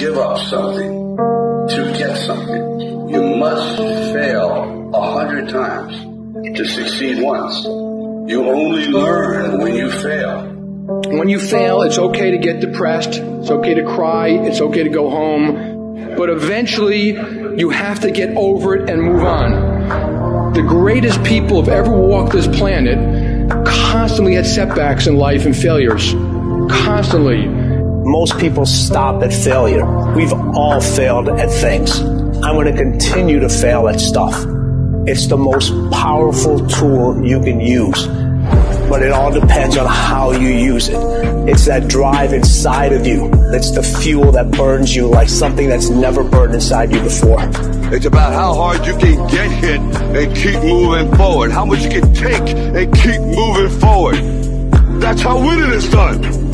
give up something to get something. You must fail a hundred times to succeed once. You only learn when you fail. When you fail, it's okay to get depressed. It's okay to cry. It's okay to go home. But eventually, you have to get over it and move on. The greatest people have ever walked this planet constantly had setbacks in life and failures. Constantly. Most people stop at failure. We've all failed at things. I'm going to continue to fail at stuff. It's the most powerful tool you can use but it all depends on how you use it. It's that drive inside of you. That's the fuel that burns you like something that's never burned inside you before. It's about how hard you can get hit and keep moving forward. How much you can take and keep moving forward. That's how winning is done.